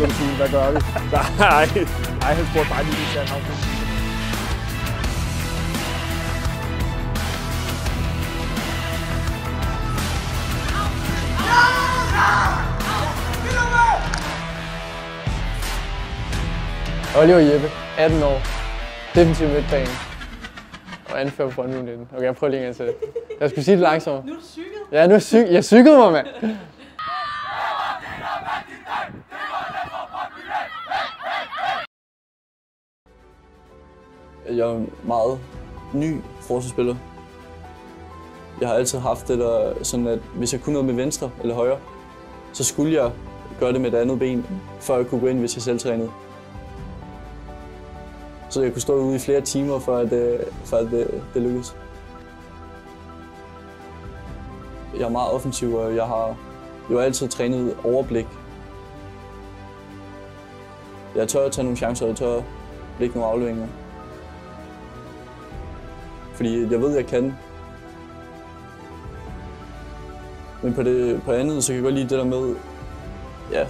Lundin, hvad gør vi? Nej, nej, han spurgte bare lige, hvis han har Oliver Jeppe, 18 år, defensiv midtbane og anfører på Brøndby 19. Okay, jeg prøver lige en gang til. Jeg skulle sige det langsommere. Nu er du cyklet. Ja, nu er syg. Jeg cyklede mig, mand. Jeg er en meget ny forsvarsspiller. Jeg har altid haft det der, sådan at hvis jeg kunne noget med venstre eller højre, så skulle jeg gøre det med det andet ben, før jeg kunne gå ind, hvis jeg selv trænede. Så jeg kunne stå ude i flere timer, før, at, det, før at det, det lykkedes. Jeg er meget offensiv, og jeg har jo altid trænet overblik. Jeg tør at tage nogle chancer, og jeg tør at lægge nogle afleveringer. Fordi jeg ved, jeg kan. Men på det på andet, så kan jeg godt lide det der med, ja,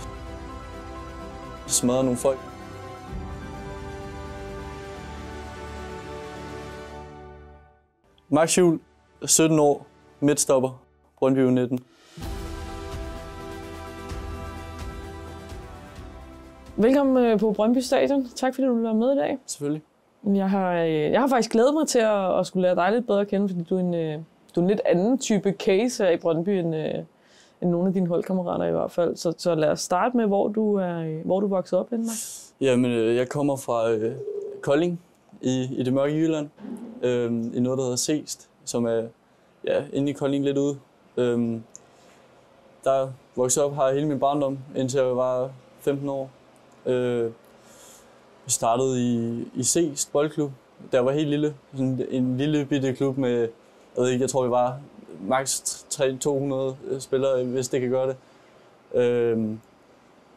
smadre nogle folk. Max Hjul, 17 år, midtstopper, Brøndby U19. Velkommen øh, på Brøndby Stadion. Tak fordi du vil være med i dag. Selvfølgelig. Jeg har, øh, jeg har faktisk glædet mig til at, at skulle lære dig lidt bedre at kende, fordi du er en, øh, du er en lidt anden type case her i Brøndby end, øh, end nogle af dine holdkammerater i hvert fald. Så, så lad os starte med, hvor du er, hvor du voksede vokset op henne, Max. Jamen, jeg kommer fra øh, Kolding i, i det mørke Jylland, øh, i noget, der hedder Seest, som er ja, inde i Kolding lidt ude. Øh, der voksede op, har hele min barndom, indtil jeg var 15 år. Øh, jeg startede i, i Seest Boldklub, der var helt lille. Sådan en lille bitte klub med, jeg ved ikke, jeg tror vi var maks 200 øh, spillere, hvis det kan gøre det. Øhm,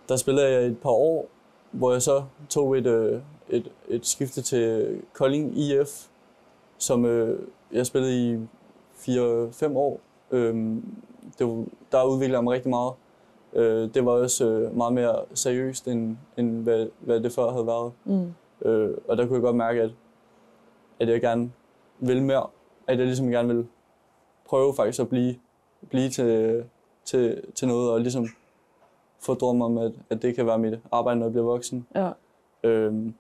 der spillede jeg et par år, hvor jeg så tog et, øh, et, et skifte til Kolding IF, som øh, jeg spillede i 4-5 år. Øhm, det var, der udviklede jeg mig rigtig meget. Øh, det var også øh, meget mere seriøst, end, end hvad, hvad det før havde været. Mm. Øh, og der kunne jeg godt mærke, at, at jeg gerne vil mere. At jeg ligesom gerne vil prøve faktisk at blive, blive til, til, til noget, og ligesom få drømme om, at, at det kan være mit arbejde, når jeg bliver voksen. Ja. Øhm,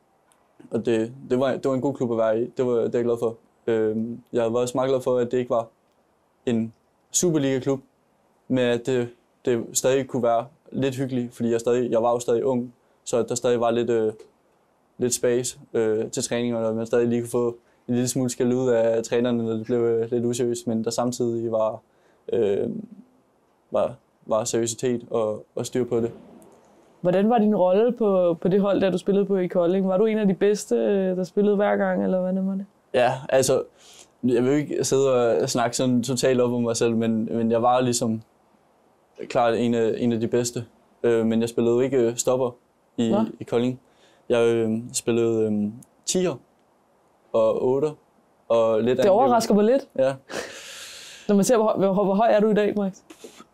og det, det, var, det var en god klub at være i. Det var det er jeg glad for. Øhm, jeg var også meget glad for, at det ikke var en Superliga-klub, men at det, det stadig kunne være lidt hyggeligt, fordi jeg, stadig, jeg var jo stadig ung, så der stadig var lidt, øh, lidt space øh, til træning, og man stadig lige kunne få en lille smule skal ud af trænerne, når det blev øh, lidt useriøst, men der samtidig var, øh, var, var seriøsitet og, og styr på det. Hvordan var din rolle på, på det hold, der du spillede på i Kolding? Var du en af de bedste, øh, der spillede hver gang, eller hvordan var det? Ja, altså, jeg vil ikke sidde og snakke sådan totalt op om mig selv, men, men jeg var ligesom klart en af, en af de bedste. Øh, men jeg spillede jo ikke øh, stopper i, Nå. i Kolding. Jeg øh, spillede øh, 10'er og 8'er og lidt Det overrasker mig lidt, Ja, når man ser, hvor, hvor, hvor høj er du i dag, Max?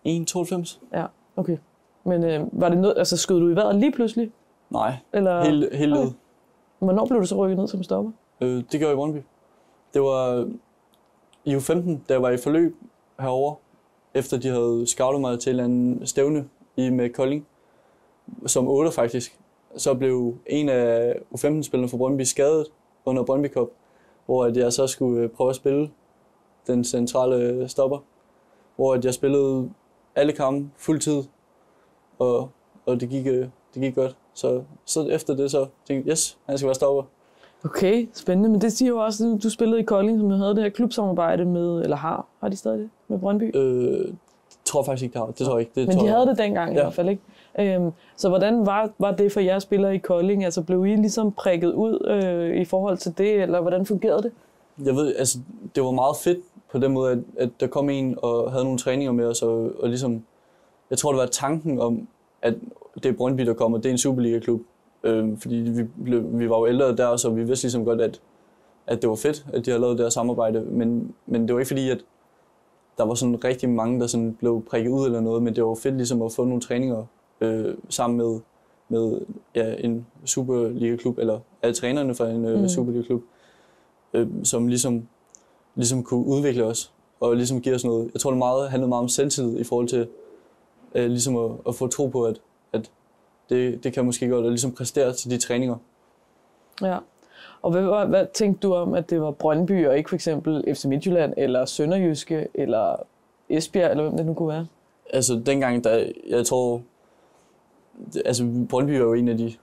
1,92. Ja, okay. Men øh, var det noget, altså skød du i vejret lige pludselig? Nej, Eller, helt, helt Okay. okay. Hvornår blev du så rykket ned som stopper? Øh, det gjorde jeg i Brøndby. Det var i U15, da jeg var i forløb herover, efter de havde scoutet mig til en stævne i med Kolding, som 8 faktisk. Så blev en af U15-spillerne fra Brøndby skadet under Brøndby Cup, hvor at jeg så skulle øh, prøve at spille den centrale øh, stopper. Hvor at jeg spillede alle kampe fuldtid, og, og det, gik, øh, det gik godt. Så, så efter det så tænkte jeg, yes, han skal være stopper. Okay, spændende. Men det siger jo også, at du spillede i Kolding, som havde det her klubsamarbejde med, eller har, har de stadig det, med Brøndby? Øh, tror faktisk ikke, det har. Det tror jeg ikke. Det Men tror de jeg. havde det dengang ja. i hvert fald, ikke? Øhm, så hvordan var, var det for jer spillere i Kolding? Altså blev I ligesom prikket ud øh, i forhold til det, eller hvordan fungerede det? Jeg ved, altså, det var meget fedt på den måde, at, at der kom en og havde nogle træninger med os, og, og ligesom, jeg tror, det var tanken om, at det er Brøndby, der kommer, det er en Superliga-klub. Øh, fordi vi, blev, vi var jo ældre der, så vi vidste ligesom godt, at, at det var fedt, at de havde lavet det her samarbejde. Men, men det var ikke fordi, at der var sådan rigtig mange, der sådan blev prikket ud eller noget, men det var fedt ligesom at få nogle træninger øh, sammen med, med ja, en Superliga-klub, eller alle trænerne for en mm. Mm. Superliga-klub, øh, som ligesom, ligesom kunne udvikle os, og ligesom give os noget. Jeg tror, det meget, handlede meget om selvtillid i forhold til øh, ligesom at, at få tro på, at, at det, det kan måske godt, at ligesom præstere til de træninger. Ja. Og hvad, hvad, tænkte du om, at det var Brøndby og ikke for eksempel FC Midtjylland, eller Sønderjyske, eller Esbjerg, eller hvem det nu kunne være? Altså dengang, der, jeg tror, altså Brøndby var jo en af de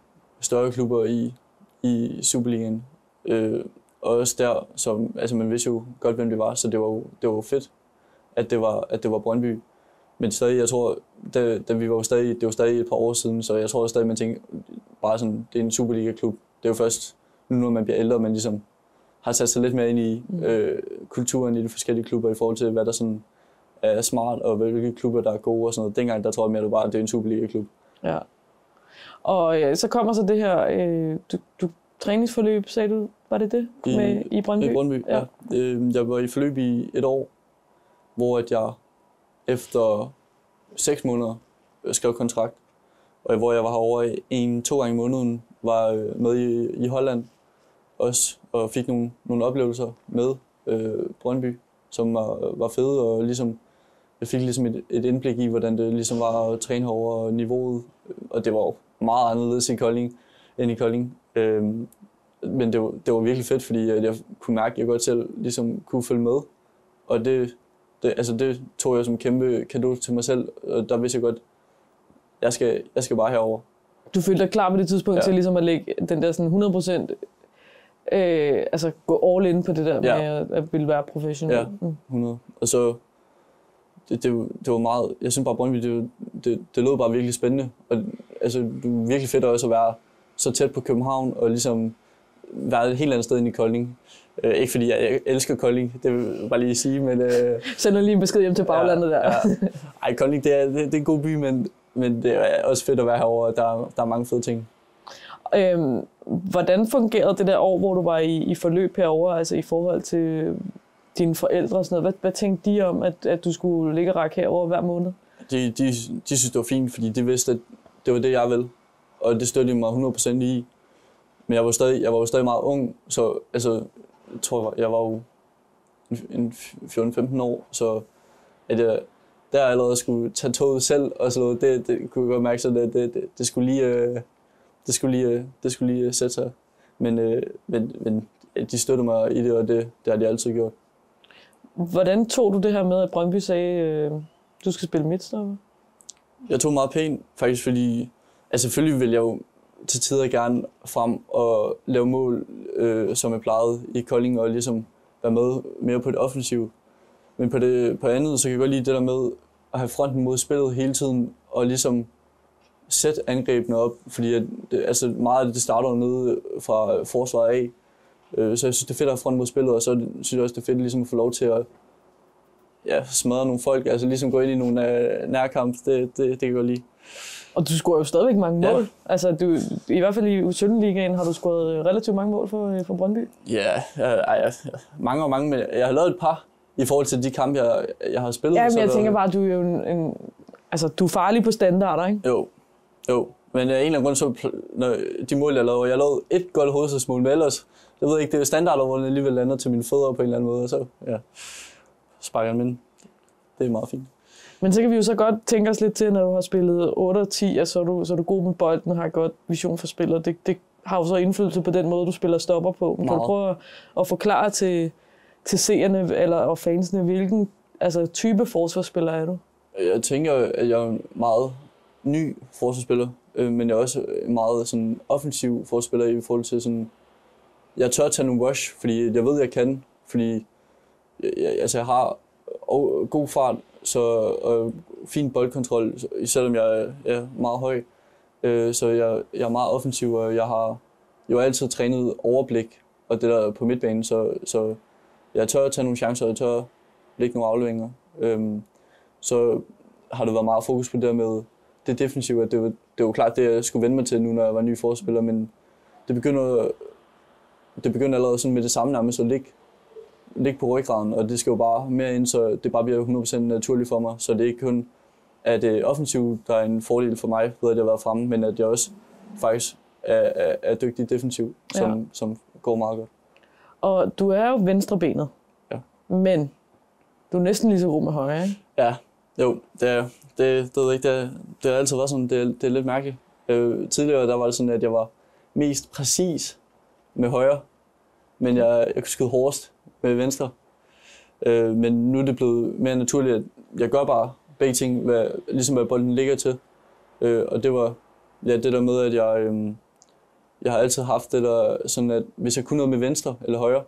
større klubber i, i Superligaen. Øh, og også der, som, altså man vidste jo godt, hvem det var, så det var jo, det var jo fedt, at det var, at det var Brøndby. Men stadig, jeg tror, da, da vi var stadig, det var stadig et par år siden, så jeg tror også stadig, man tænker, bare sådan, det er en Superliga-klub. Det er jo først nu, når man bliver ældre, man ligesom har sat sig lidt mere ind i Mm. øh, kulturen i de forskellige klubber i forhold til, hvad der sådan er smart, og hvilke klubber, der er gode og sådan noget. Dengang, der tror jeg mere, det var bare, at det er en Superliga-klub. Ja. Og øh, så kommer så det her øh, du, du, træningsforløb, sagde du, var det det? I- Med, I Brøndby? I Brøndby, Ja. ja. Øh, Jeg var i forløb i et år, hvor at jeg efter 6 måneder øh, skrev kontrakt, og hvor jeg var herovre en, to gange i måneden, var øh, med i, i Holland også, og fik nogle, nogle oplevelser med øh, Brøndby, som var, var fede, og ligesom, jeg fik ligesom et, et indblik i, hvordan det ligesom var at træne over niveauet, øh, og det var jo meget anderledes i Kolding, end i Kolding. Øh, men det var, det var virkelig fedt, fordi jeg, jeg kunne mærke, at jeg godt selv ligesom kunne følge med. Og det, det, altså det tog jeg som kæmpe kado til mig selv, og der vidste jeg godt, jeg skal, jeg skal bare herover. Du følte dig klar på det tidspunkt ja. Til ligesom at lægge den der sådan 100 procent, øh, altså gå all in på det der Ja. med at, at ville være professionel. Ja. Mm. 100. Og så, det, det, var- det var meget, jeg synes bare, Brøndby, det, det, det lød bare virkelig spændende. Og altså, det er virkelig fedt også at være så tæt på København, og ligesom være et helt andet sted end i Kolding. Øh, ikke fordi jeg, elsker Kolding, det vil jeg bare lige sige, men... Øh, Sender lige en besked hjem til baglandet der. Ja. Ej, Kolding, det er, det, det er en god by, men, men det er også fedt at være herovre, og der, der er mange fede ting. Øhm, hvordan fungerede det der år, hvor du var i, i forløb herover, altså i forhold til dine forældre og sådan noget? Hvad, hvad tænkte de om, at, at du skulle ligge og række herover hver måned? De, de, de synes, det var fint, fordi de vidste, at det var det, jeg ville. Og det støttede de mig 100% i. Men jeg var, stadig, jeg var jo stadig meget ung, så altså, jeg tror, jeg var, jo en 14-15 år, så at jeg der allerede skulle tage toget selv og sådan noget, det, det kunne jeg godt mærke, så det, det, det, det skulle lige, øh, det skulle lige, øh, det skulle lige øh, sætte sig. Men, øh, men, men de støttede mig i det, og det, det har de altid gjort. Hvordan tog du det her med, at Brøndby sagde, øh, du skal spille midtstopper? Jeg tog meget pænt, faktisk fordi, altså selvfølgelig vil jeg jo til tider gerne frem og lave mål, øh, som jeg plejede i Kolding, og ligesom være med mere på det offensive. Men på det på andet, så kan jeg godt lide det der med at have fronten mod spillet hele tiden, og ligesom sætte angrebene op, fordi at det, altså meget af det starter nede fra forsvaret af. Øh, så jeg synes, det er fedt at have front mod spillet, og så synes jeg også, det er fedt ligesom at få lov til at ja, smadre nogle folk, altså ligesom gå ind i nogle øh, nærkamp, det, det, det kan jeg godt lide. Og du scorer jo stadigvæk mange Ja. mål. Altså, du, i hvert fald i U17-ligaen har du scoret øh, relativt mange mål for, øh, for Brøndby. Ja, ja, ja, ja, mange og mange, men jeg har lavet et par i forhold til de kampe, jeg, jeg har spillet. Ja, men jeg tænker bare, at du er jo en, en altså, du er farlig på standarder, ikke? Jo, jo. Men af en eller anden grund, så når de mål, jeg lavede, jeg lavede et godt hovedsagsmål, men ellers, jeg ved ikke, det er standarder, hvor den alligevel lander til mine fødder på en eller anden måde, og så ja, sparker den ind. Det er meget fint. Men så kan vi jo så godt tænke os lidt til, når du har spillet 8 og 10, og så er du, så er du god med bolden og har godt vision for spillet. Det, det har jo så indflydelse på den måde, du spiller stopper på. Men kan du prøve at, at forklare til, til seerne eller, og fansene, hvilken altså, type forsvarsspiller er du? Jeg tænker, at jeg er en meget ny forsvarsspiller, øh, men jeg er også en meget sådan, offensiv forsvarsspiller i forhold til sådan... Jeg tør tage nogle rush, fordi jeg ved, jeg kan, fordi jeg, altså, jeg har god fart så, og fin boldkontrol, selvom jeg er meget høj. Øh, så jeg, jeg er meget offensiv, og jeg har jo altid trænet overblik og det der på midtbanen, så, så jeg tør at tage nogle chancer, og jeg tør at lægge nogle afleveringer. Øhm, så har det været meget fokus på det der med det defensive, at det var, det var klart det, jeg skulle vende mig til nu, når jeg var ny forspiller, men det begynder, det begynder allerede sådan med det samme nærmest at ligge, ligge på ryggraden, og det skal jo bare mere ind, så det bare bliver 100% naturligt for mig, så det er ikke kun at det offensivt, der er en fordel for mig, ved at jeg har været fremme, men at jeg også faktisk er, er, er dygtig defensiv, som, Ja. som går meget godt. Og du er jo venstrebenet. Ja. Men du er næsten lige så god med højre, ikke? Ja, jo, det er, det, det, ved jeg ikke, det, er- det har altid været sådan, det, er- det er lidt mærkeligt. Øh, tidligere der var det sådan, at jeg var mest præcis med højre, men jeg, jeg kunne skyde hårdest med venstre. Øh, men nu er det blevet mere naturligt, at jeg gør bare begge ting, hvad, ligesom hvad bolden ligger til. Øh, og det var ja, det der med, at jeg, øh, jeg har altid haft det der, sådan at hvis jeg kunne noget med venstre eller højre,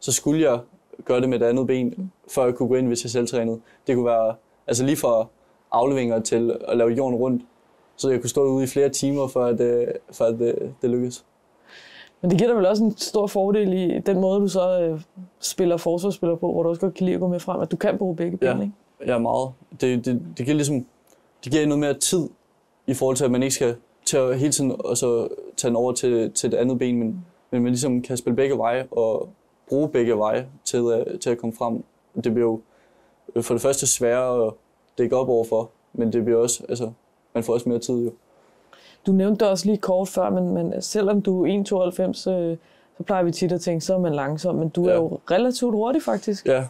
så skulle jeg gøre det med et andet ben, før jeg kunne gå ind, hvis jeg selv trænede. Det kunne være altså lige fra afleveringer til at lave jorden rundt, så jeg kunne stå ude i flere timer, før det, øh, før det, øh, det lykkedes. Men det giver dig vel også en stor fordel i den måde, du så øh, spiller forsvarsspiller på, hvor du også godt kan lide at gå med frem, at du kan bruge begge ben, Ja. ikke? Ja, meget. Det, det, det giver ligesom det giver noget mere tid i forhold til, at man ikke skal til at hele tiden og så tage den over til, til det andet ben, men, men man ligesom kan spille begge veje og bruge begge veje til, at, til at komme frem. Det bliver jo øh, for det første sværere at dække op overfor, men det bliver også, altså, man får også mere tid jo. Du nævnte det også lige kort før, men, men selvom du er 1,92, øh, så plejer vi tit at tænke, så er man langsom, men du er Ja. jo relativt hurtig faktisk. Ja,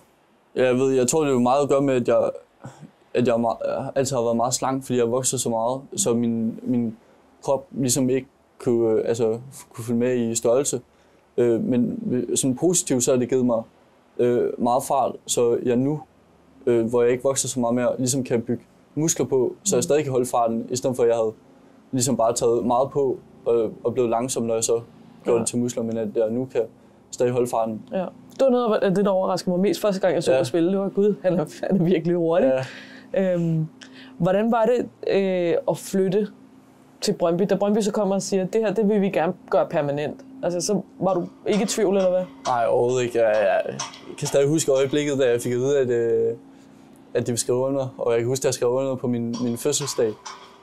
jeg ved, jeg tror, det er jo meget at gøre med, at jeg, at jeg, er meget, altid har været meget slank, fordi jeg vokset så meget, så min, min krop ligesom ikke kunne, øh, altså, kunne følge med i størrelse. Øh, men sådan positivt, så har det givet mig øh, meget fart, så jeg nu, øh, hvor jeg ikke vokser så meget mere, ligesom kan bygge muskler på, så jeg stadig kan holde farten, i stedet for at jeg havde ligesom bare taget meget på og, og blevet langsom, når jeg så gjorde Ja. det til muskler, men at jeg nu kan stadig holde farten. Ja. Det var noget af det, der overraskede mig mest første gang, jeg så Ja. ja. spille. Det var, gud, han er, han er virkelig hurtig. Ja, Øhm, hvordan var det øh, at flytte til Brøndby? Da Brøndby så kommer og siger, det her det vil vi gerne gøre permanent. Altså, så var du ikke i tvivl, eller hvad? Nej, overhovedet ikke. Jeg, jeg kan stadig huske øjeblikket, da jeg fik at vide, at, øh, at de ville skrive under. Og jeg kan huske, at jeg skrev under på min, min fødselsdag.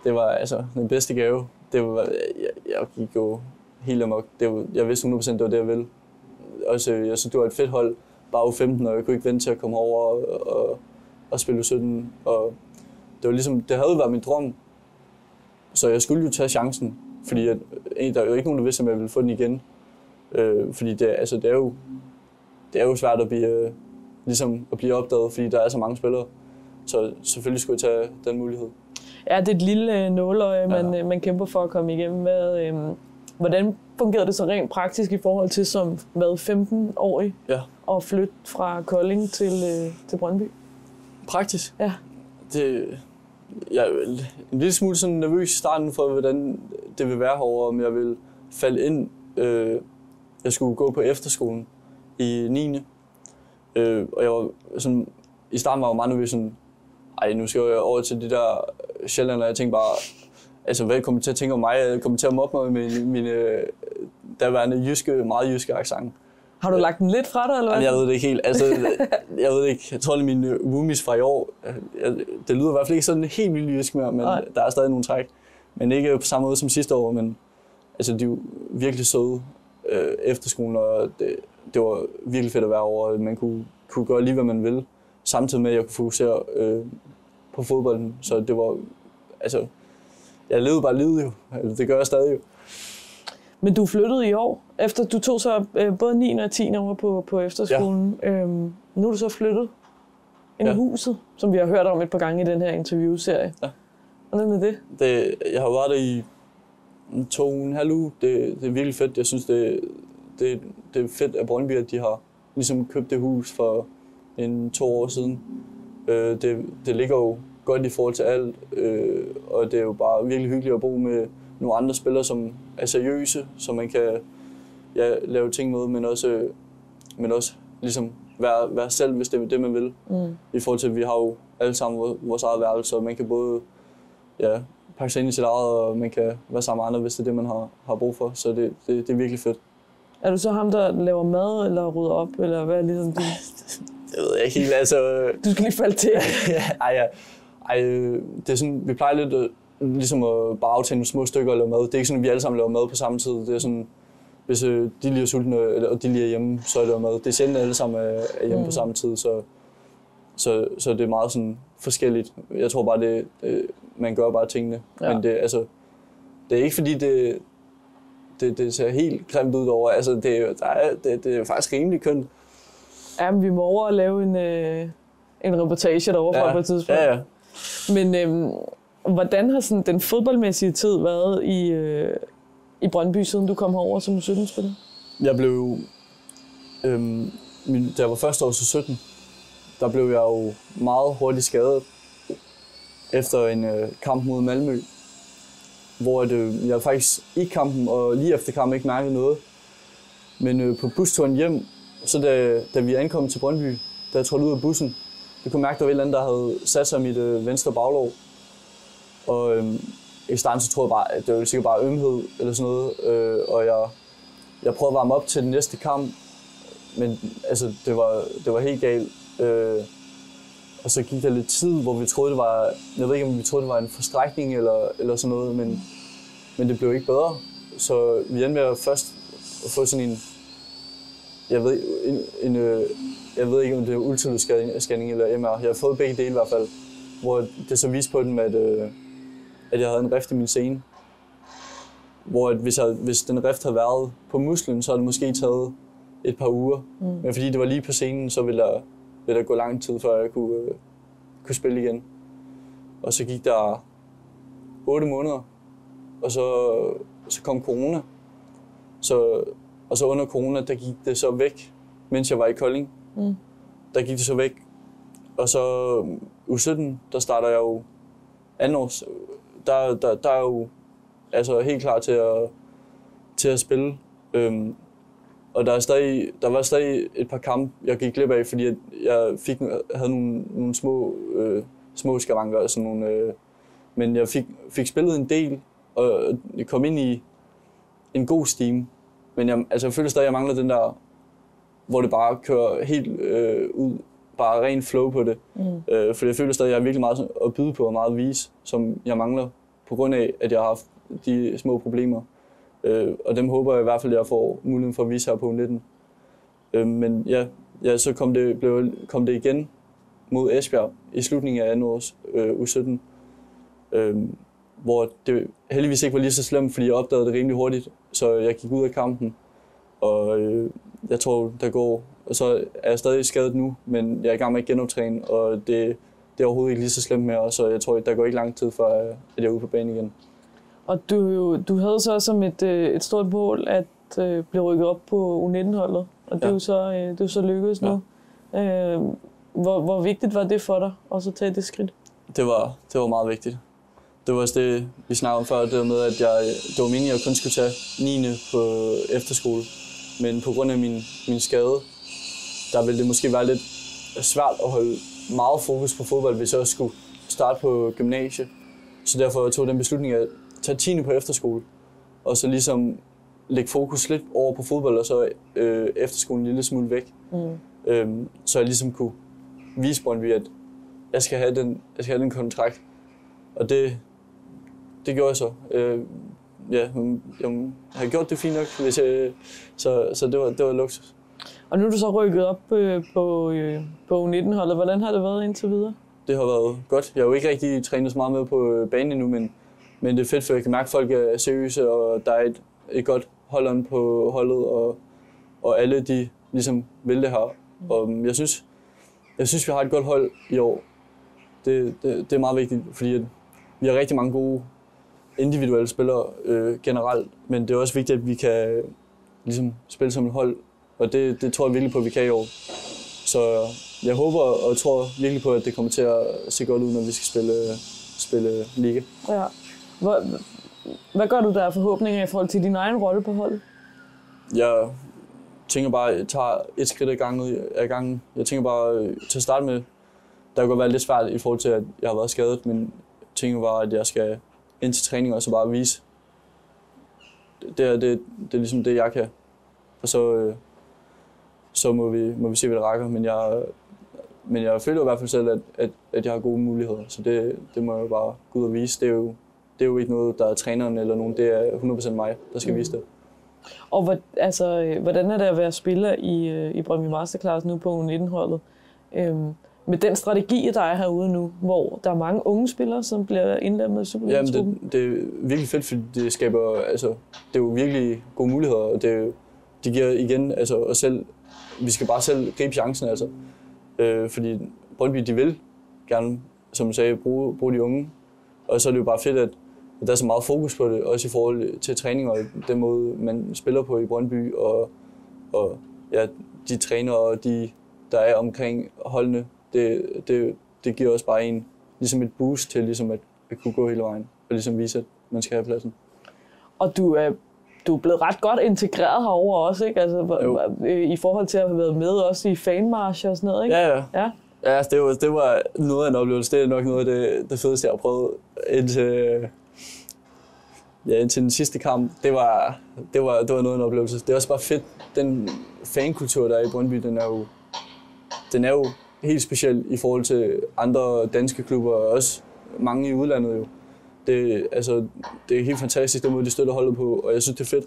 Det var altså den bedste gave. Det var, jeg, jeg gik jo helt amok. Det var, jeg vidste 100% det var det, jeg ville. Også, jeg synes, det var et fedt hold. Bare U15, og jeg kunne ikke vente til at komme over og, og, og spille U17. Og det var ligesom, det havde været min drøm. Så jeg skulle jo tage chancen. Fordi at, der er jo ikke nogen, der vidste, om jeg ville få den igen. Øh, fordi det, altså, det, er jo, det er jo svært at blive, øh, ligesom at blive opdaget, fordi der er så mange spillere. Så selvfølgelig skulle jeg tage den mulighed. Ja, det er et lille øh, nåløje, man, Ja. øh, man kæmper for at komme igennem. Hvad, øh, hvordan fungerede det så rent praktisk i forhold til som hvad, 15-årig Ja. at flytte fra Kolding til, øh, til Brøndby? Praktisk? Ja. Det, jeg er en lille smule sådan nervøs i starten for, hvordan det vil være herovre, om jeg vil falde ind. Øh, jeg skulle gå på efterskolen i 9. Øh, og jeg var sådan, i starten var jeg meget nervøs, sådan, ej, nu skal jeg over til de der sjældent, og jeg tænkte bare, altså, hvad kommer til at tænke om mig? Jeg kommer til at mobbe mig med min, mine øh, daværende jyske, meget jyske accent. Har du lagt den lidt fra dig, eller hvad? Jamen, jeg ved det ikke helt. Altså, jeg ved det ikke. Jeg tror, er mine øh, roomies fra i år. Jeg, det lyder i hvert fald ikke sådan helt vildt jysk mere, men Nej. der er stadig nogle træk. Men ikke på samme måde som sidste år, men altså, de er jo virkelig søde øh, efter skolen, og det, det var virkelig fedt at være over. Man kunne, kunne gøre lige, hvad man ville, samtidig med, at jeg kunne fokusere øh, på fodbolden. Så det var, altså, jeg levede bare livet jo. Altså, det gør jeg stadig jo. Men du flyttede i år, efter du tog så øh, både 9. og 10. over på, på efterskolen. Ja. Øhm, nu er du så flyttet ind i Ja. huset, som vi har hørt om et par gange i den her interviewserie. Ja. Hvordan er det? det, jeg har været der i to og en halv uge. Det, det er virkelig fedt. Jeg synes, det, det, det er fedt af Brøndby, at de har ligesom købt det hus for en to år siden. Øh, det, det ligger jo godt i forhold til alt, øh, og det er jo bare virkelig hyggeligt at bo med nogle andre spillere, som er seriøse, så man kan ja, lave ting med, men også, men også ligesom være, være selv, hvis det er det, man vil. Mm. I forhold til, at vi har jo alle sammen vores- eget værelse, og man kan både ja, pakke sig ind i sit eget, og man kan være sammen med andre, hvis det er det, man har, har brug for. Så det, det, det er virkelig fedt. Er du så ham, der laver mad eller rydder op, eller hvad er ligesom du? Det ved jeg ikke helt, altså... Du skal lige falde til. ja, ej, ja. Ej, øh, det er sådan, vi plejer lidt øh, ligesom at bare aftale nogle små stykker og lave mad. Det er ikke sådan, at vi alle sammen laver mad på samme tid. Det er sådan, hvis øh, de lige er sultne, eller, og de lige er hjemme, så er det mad. Det er sjældent, at alle sammen er, hjemme mm. på samme tid, så, så, så det er meget sådan forskelligt. Jeg tror bare, det, det man gør bare tingene. Ja. Ja. Men det, altså, det er ikke fordi, det, det, det ser helt grimt ud over. Altså, det, er der er, det, det er faktisk rimelig kønt. Ja, men vi må over og lave en, øh, en reportage derovre fra på et tidspunkt. ja, ja. Men øhm, hvordan har sådan den fodboldmæssige tid været i, øh, i Brøndby, siden du kom herover som 17-spiller? Jeg blev øhm, min, da jeg var første år til 17, der blev jeg jo meget hurtigt skadet efter en øh, kamp mod Malmø. Hvor det, øh, jeg faktisk i kampen og lige efter kampen ikke mærkede noget. Men øh, på busturen hjem, så da, da vi ankom til Brøndby, da jeg trådte ud af bussen, jeg kunne mærke, at der var et eller andet, der havde sat sig i mit øh, venstre baglov. Og øh, i starten så troede jeg bare, at det var sikkert bare ømhed eller sådan noget. Øh, og jeg, jeg prøvede at varme op til den næste kamp, men altså, det, var, det var helt galt. Øh, og så gik der lidt tid, hvor vi troede, det var, jeg ved ikke, om vi troede, det var en forstrækning eller, eller sådan noget, men, men det blev ikke bedre. Så vi endte med at først at få sådan en, jeg ved, en, en, øh, jeg ved ikke, om det er ultralydsscanning eller MR. Jeg har fået begge dele i hvert fald, hvor det så viste på dem, at, øh, at jeg havde en rift i min scene. Hvor at hvis, jeg, hvis den rift havde været på musklen, så havde det måske taget et par uger. Mm. Men fordi det var lige på scenen, så ville der, ville der gå lang tid, før jeg kunne, øh, kunne spille igen. Og så gik der 8 måneder, og så, så kom corona. Så, og så under corona, der gik det så væk, mens jeg var i Kolding. Mm. Der gik det så væk. Og så u 17, der starter jeg jo anden års. Der, der, der er jo altså helt klar til at, til at spille. Øhm, og der, er stadig, der var stadig et par kampe, jeg gik glip af, fordi jeg fik, havde nogle, nogle små, øh, små skavanker. Og sådan nogle, øh, men jeg fik, fik spillet en del, og jeg kom ind i en god steam. Men jeg, altså, jeg føler stadig, at jeg mangler den der, hvor det bare kører helt øh, ud, bare ren flow på det. Mm. Øh, for jeg føler stadig, at jeg har virkelig meget at byde på og meget at vise, som jeg mangler på grund af, at jeg har haft de små problemer. Øh, og dem håber jeg i hvert fald, at jeg får muligheden for at vise her på 19. Øh, men ja, ja, så kom det, blev, kom det igen mod Esbjerg i slutningen af andet års øh, U17. Øh, hvor det heldigvis ikke var lige så slemt, fordi jeg opdagede det rimelig hurtigt. Så jeg gik ud af kampen, og øh, jeg tror, der går... Og så er jeg stadig skadet nu, men jeg er i gang med at genoptræne, og det, det er overhovedet ikke lige så slemt mere, så jeg tror, der går ikke lang tid, før øh, at jeg er ude på banen igen. Og du, du havde så som et, øh, et stort mål at øh, blive rykket op på U19-holdet, og det, Ja. er jo så, øh, det er jo så lykkedes Ja. nu. Øh, hvor, hvor vigtigt var det for dig at så tage det skridt? Det var, det var meget vigtigt. Det var også det, vi snakkede om før, det med, at jeg, det var meningen, at jeg kun skulle tage 9. på efterskole. Men på grund af min, min skade, der ville det måske være lidt svært at holde meget fokus på fodbold, hvis jeg også skulle starte på gymnasie. Så derfor tog jeg den beslutning at tage 10. på efterskole, og så ligesom lægge fokus lidt over på fodbold, og så øh, efterskolen en lille smule væk. Mm. Øhm, så jeg ligesom kunne vise Brøndby, at jeg skal have den, jeg skal have den kontrakt. Og det, det gjorde jeg så. Øh, ja, men jeg har gjort det fint nok, hvis jeg, så, så det var, det var luksus. Og nu er du så rykket op øh, på, øh, på U19-holdet. Hvordan har det været indtil videre? Det har været godt. Jeg har jo ikke rigtig trænet så meget med på øh, banen endnu, men, men det er fedt, for jeg kan mærke, at folk er seriøse, og der er et, et godt hold på holdet, og, og alle de ligesom vil det her. Og mm, jeg synes, jeg synes, vi har et godt hold i år. Det, det, det er meget vigtigt, fordi at vi har rigtig mange gode individuelle spillere øh, generelt, men det er også vigtigt, at vi kan ligesom spille som et hold, og det, det tror jeg virkelig på, at vi kan i år. Så jeg håber og tror virkelig på, at det kommer til at se godt ud, når vi skal spille, spille liga. Ja. Hvor, hvad gør du der forhåbninger i forhold til din egen rolle på holdet? Jeg tænker bare, at jeg tager et skridt ad gangen. Ad gangen. Jeg tænker bare, øh, til at starte med, der kan godt være lidt svært i forhold til, at jeg har været skadet, men jeg tænker bare, at jeg skal ind til træning og så bare vise, det er, det, det er ligesom det, jeg kan. Og så, øh, så må, vi, må vi se, hvad det rækker. Men jeg, men jeg føler i hvert fald selv, at, at, at jeg har gode muligheder. Så det, det må jeg jo bare gå ud og vise. Det er jo, det er jo ikke noget, der er træneren eller nogen. Det er 100% mig, der skal Mm. vise det. Og hvor, altså, øh, hvordan er det at være spiller i, øh, i Brøndby Masterclass nu på U19-holdet? Øhm, med den strategi, der er herude nu, hvor der er mange unge spillere, som bliver indlemmet i Superliga-truppen. det, det er virkelig fedt, fordi det skaber, altså, det er jo virkelig gode muligheder, og det, det giver igen, altså, os selv, vi skal bare selv gribe chancen, altså. Øh, fordi Brøndby, de vil gerne, som du sagde, bruge, bruge de unge, og så er det jo bare fedt, at, at der er så meget fokus på det, også i forhold til træning og den måde, man spiller på i Brøndby, og, og ja, de træner og de, der er omkring holdene, det, det, det giver også bare en ligesom et boost til ligesom at, at kunne gå hele vejen, og ligesom vise, at man skal have pladsen. Og du er, du er blevet ret godt integreret herover også, ikke? Altså, Jo. I forhold til at have været med også i fanmarsch og sådan noget, ikke? Ja, ja. ja. Ja, altså, det var, det var noget af en oplevelse. Det er nok noget af det, det fedeste, jeg har prøvet indtil, ja, indtil den sidste kamp. Det var, det, var, det var noget af en oplevelse. Det er også bare fedt. Den fankultur, der er i Brøndby, den er jo, den er jo helt speciel i forhold til andre danske klubber, og også mange i udlandet jo. Det, altså, det er helt fantastisk, den måde, de støtter holdet på, og jeg synes, det er fedt.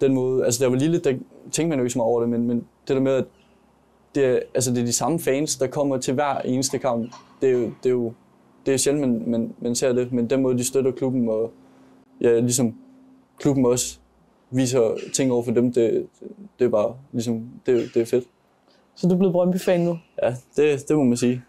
Den måde, altså, da jeg var lille, der tænkte man jo ikke så meget over det, men, men det der med, at det er, altså det er de samme fans, der kommer til hver eneste kamp. Det er jo, det er jo det er sjældent, man, man, man ser det, men den måde, de støtter klubben, og ja, ligesom klubben også viser ting over for dem, det, det er bare ligesom, det, det er fedt. Så du er blevet Brøndby-fan nu. Ja, det, det må man sige.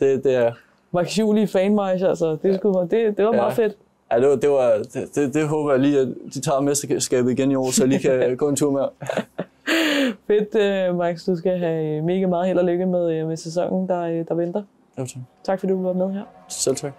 Det, det er, Max Julie fanmarsch, altså. Det, skulle, det, det var Ja. meget fedt. ja, det, var, det, var, det, det, det, håber jeg lige, at de tager mesterskabet igen i år, så jeg lige kan gå en tur med. Fedt, uh, Max. Du skal have mega meget held og lykke med, øh, med sæsonen, der, øh, der venter. Jo, tak. Tak fordi du var med her. Selv tak.